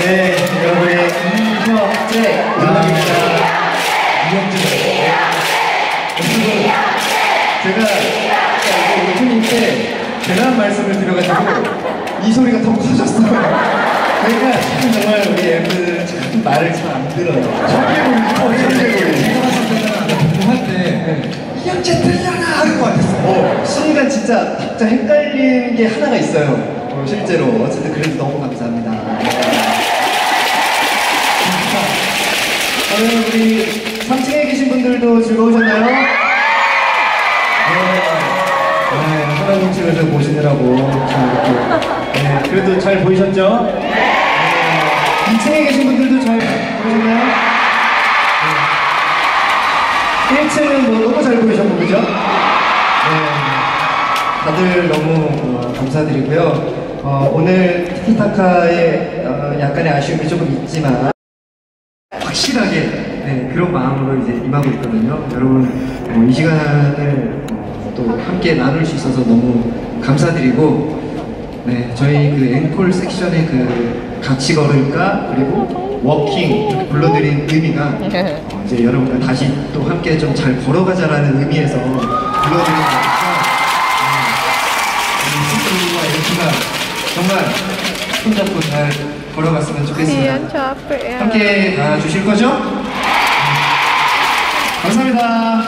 네, 여러분의 이혁재 음악입니다. 이혁재. 제가 오프닝 때 대단한 말씀을 드려가지고 이 소리가 더 커졌어요. 그러니까 참 정말 우리 엠들은 참 말을 잘 안 들어요. 청개구리, 청개구리. 제가 봤을 때는 공부할 때 이혁재 들려라 하는 것 같았어요. 어, 순간 진짜 각자 헷갈리는 게 하나가 있어요. 어, 실제로. 어쨌든 그래도 너무 감사합니다. 저는 우리 3층에 계신 분들도 즐거우셨나요? 네. 네, 하나동집에서 보시느라고 참 이렇게. 네, 그래도 잘 보이셨죠? 네. 2층에 계신 분들도 잘 보이셨나요? 네. 1층은 뭐 너무 잘 보이셨고, 그죠? 네, 다들 너무 어, 감사드리고요. 어, 오늘 티키타카에 어, 약간의 아쉬움이 조금 있지만 확실하게 네, 그런 마음으로 이제 임하고 있거든요. 여러분 어, 이 시간을 어, 또 함께 나눌 수 있어서 너무 감사드리고 네, 저희 그 앵콜 섹션의 그 같이 걸을까 그리고 워킹 이렇게 불러드린 의미가 어, 이제 여러분과 다시 또 함께 좀 잘 걸어가자라는 의미에서 불러드리는 거니까 네, 스스로와 이렇게가 정말 손잡고 잘 좋겠습니다. Kasihan capek ya. 함께 가주실 거죠? 네. 감사합니다.